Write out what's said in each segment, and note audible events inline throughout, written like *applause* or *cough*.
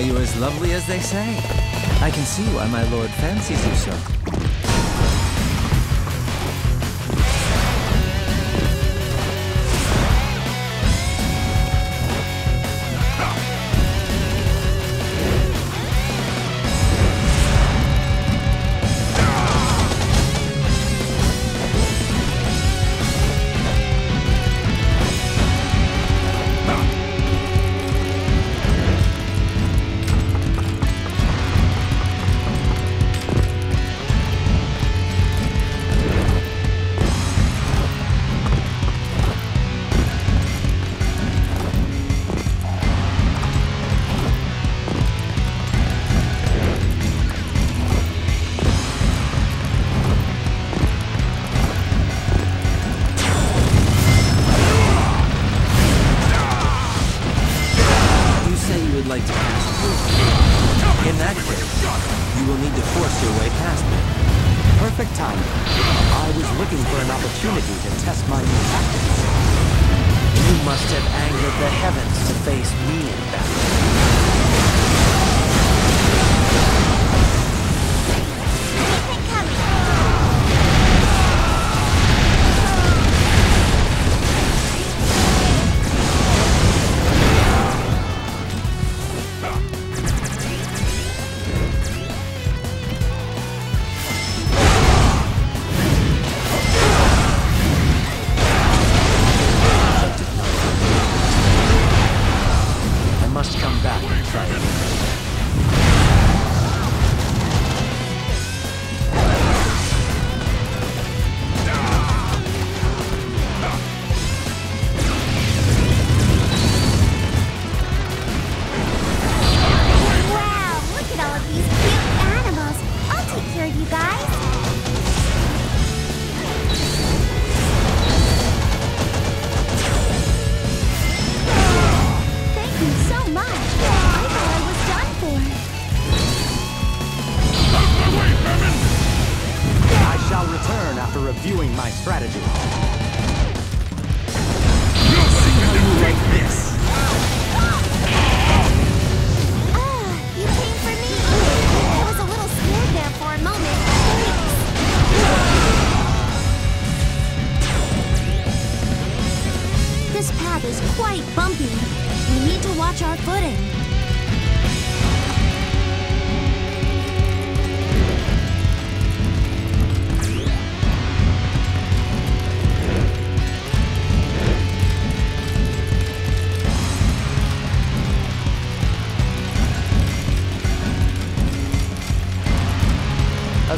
you're as lovely as they say. I can see why my lord fancies you so.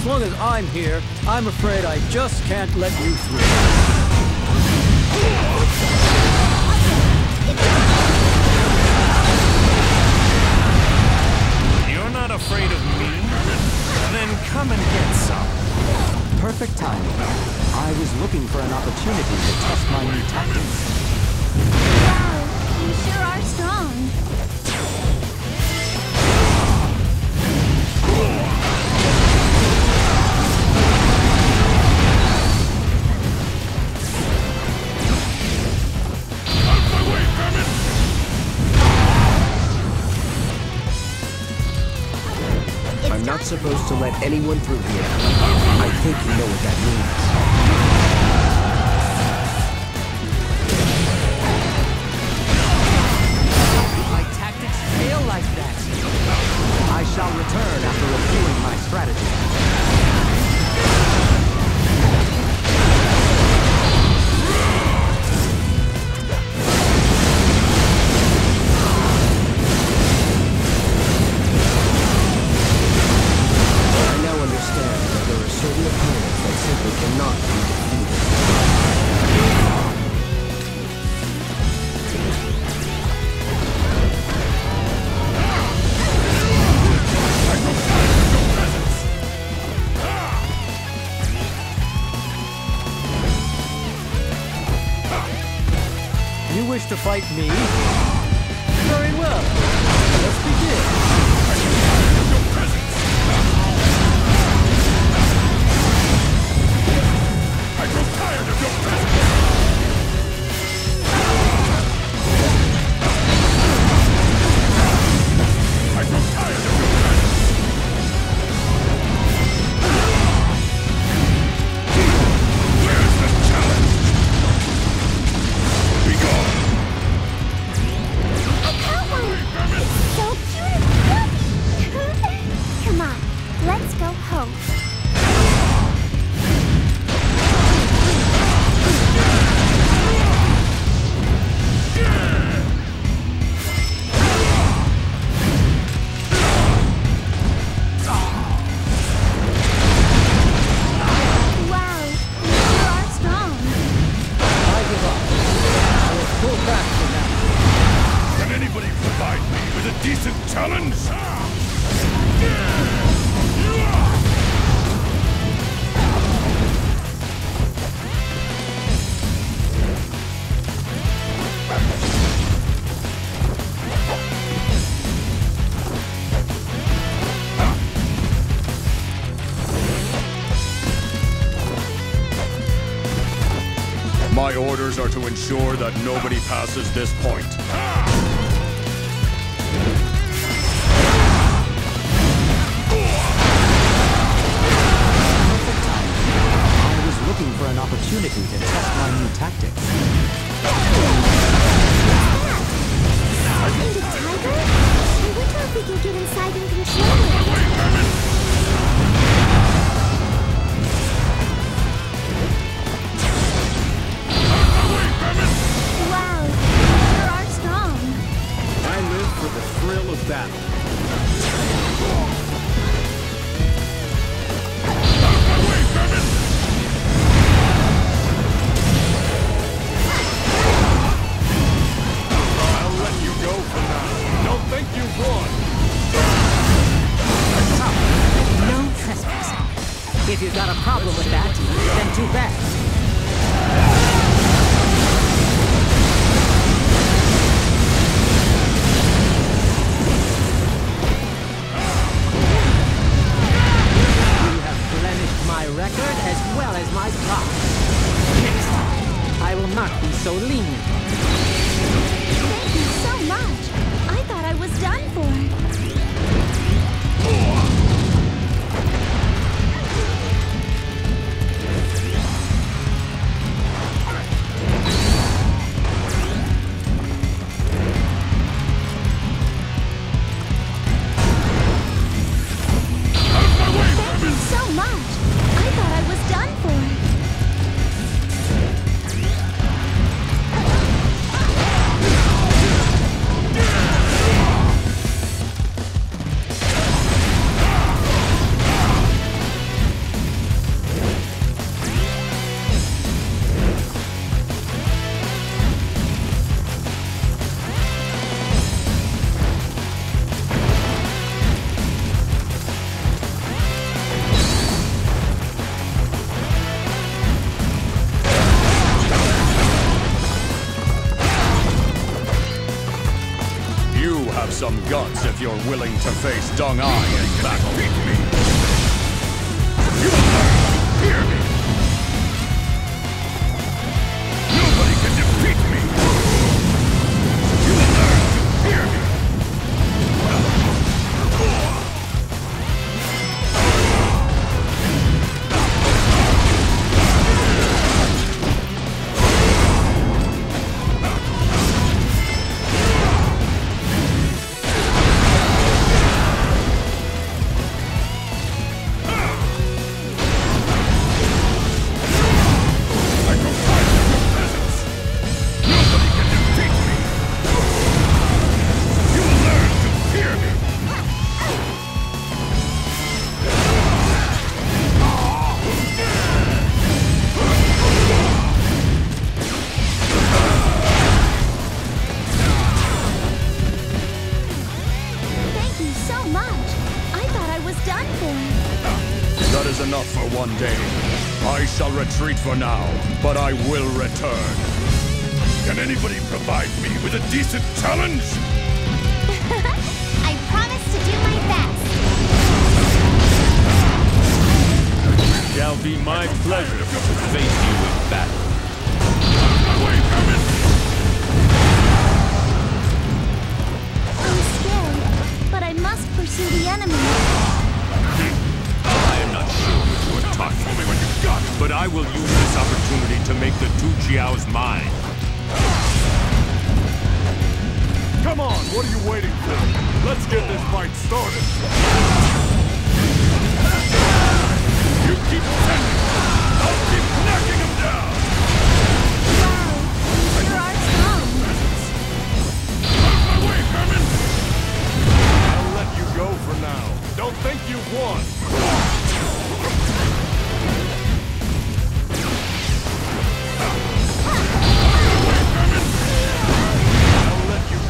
as long as I'm here, I'm afraid I just can't let you through. You're not afraid of me? Then come and get some. Perfect timing. I was looking for an opportunity to test my new tactics. Wow, you sure are strong. not supposed to let anyone through here. I think you know what that means. sure that nobody passes this point. I was looking for an opportunity to test my new tactics. Tiger? I wonder if we can get inside and control it. To face Deng Ai for now, but I will return. Can anybody provide me with a decent challenge? *laughs* I promise to do my best. It Shall be my pleasure to face you in battle. Away, Hermit! I'm scared, but I must pursue the enemy. Talking Show me what you got! but I will use this opportunity to make the two Qiaos mine. Come on, what are you waiting for? Let's get this fight started. You keep attacking. I'll keep knocking him down. Wow, you sure are. Out of my way, Herman! I'll let you go for now. Don't think you've won.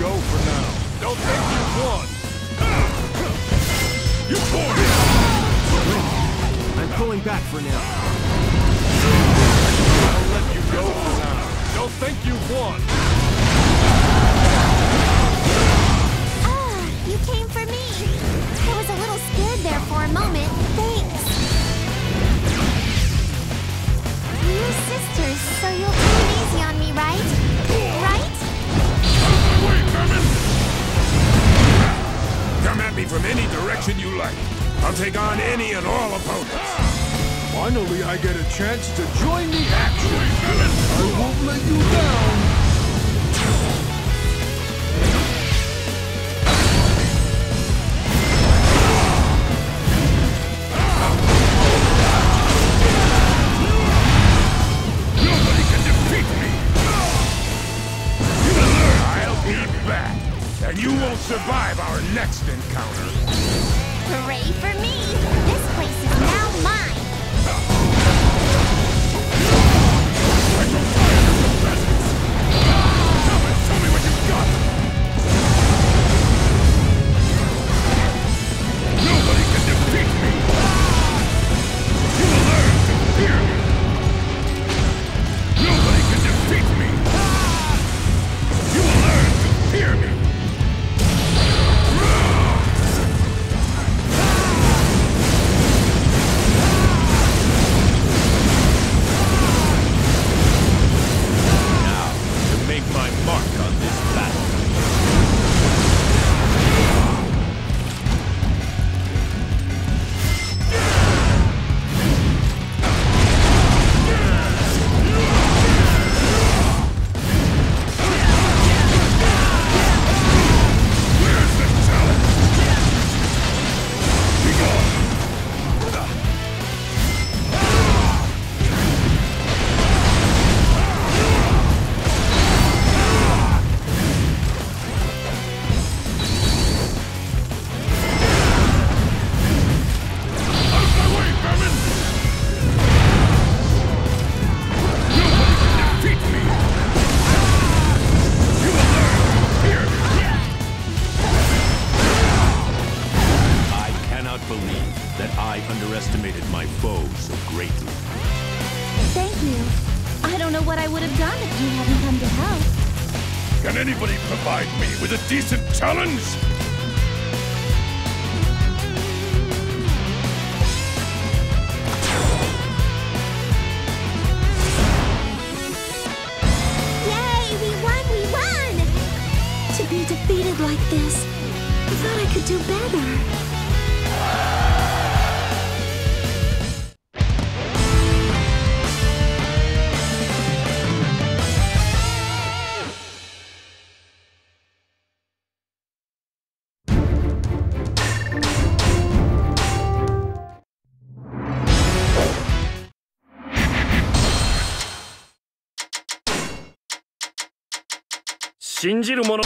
Go for now. Don't think you've won. You tore! I'm pulling back for now. I'll let you go for now. Don't think you've won. believe that I underestimated my foe so greatly. Thank you. I don't know what I would have done if you hadn't come to help. Can anybody provide me with a decent challenge? 信じる者」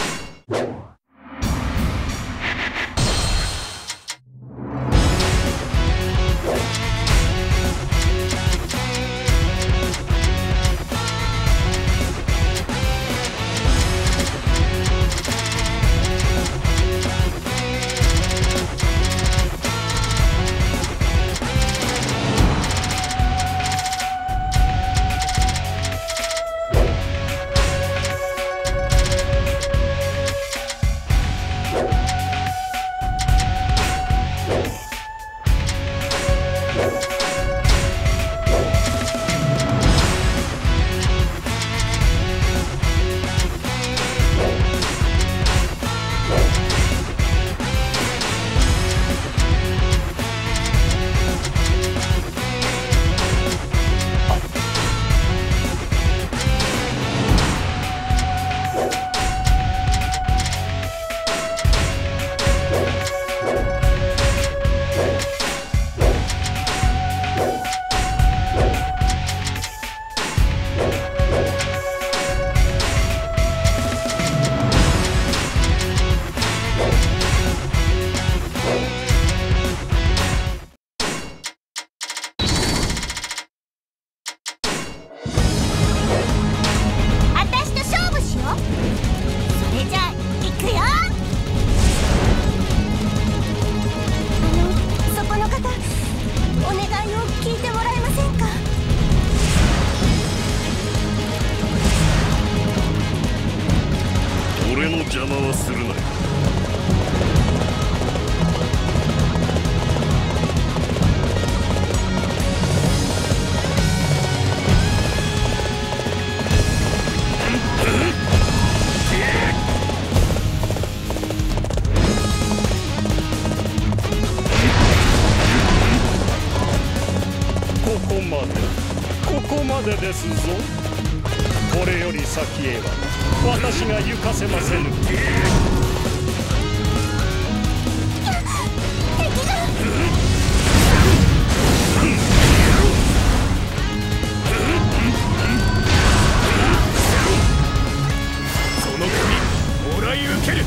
い受ける。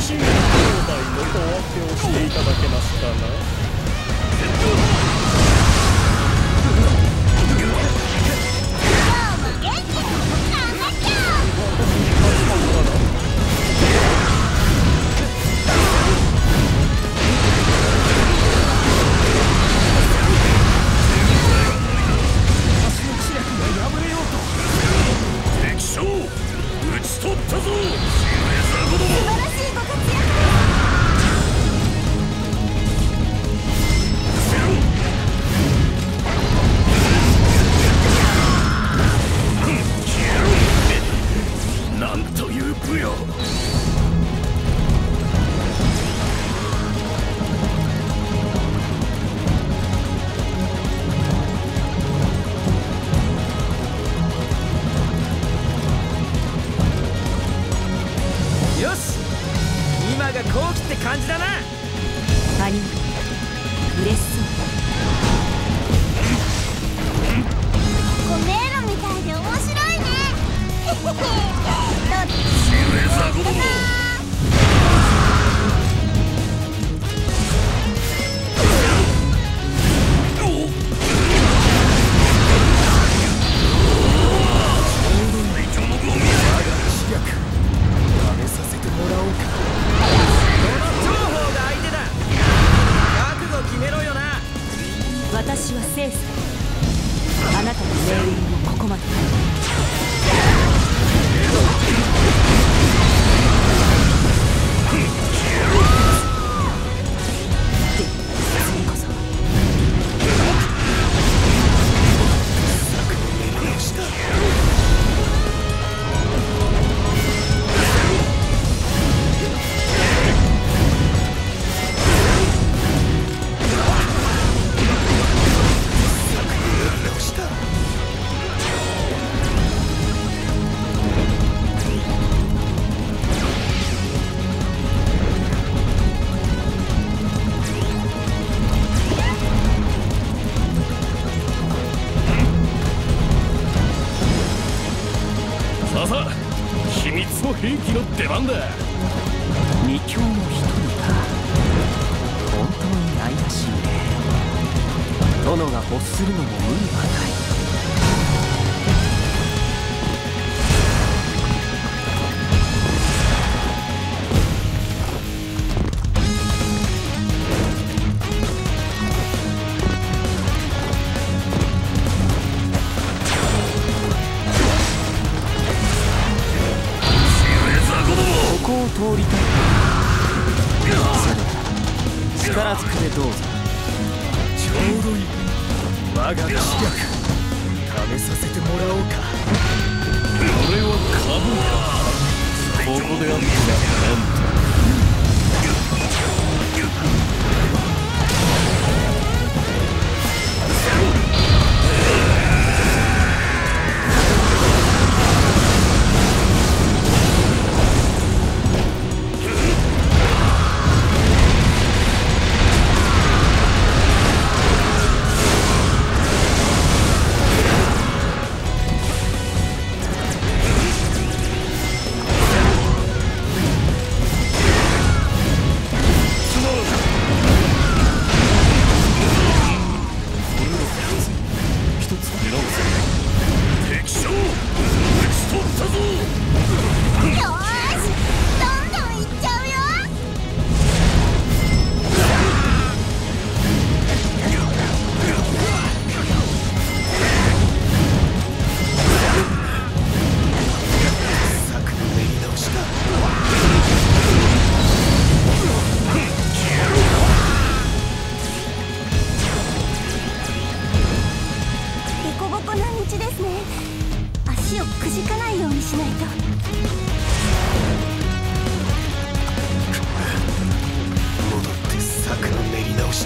新兄弟のお分けをしていただけますかな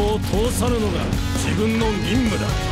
を通さぬのが自分の任務だ。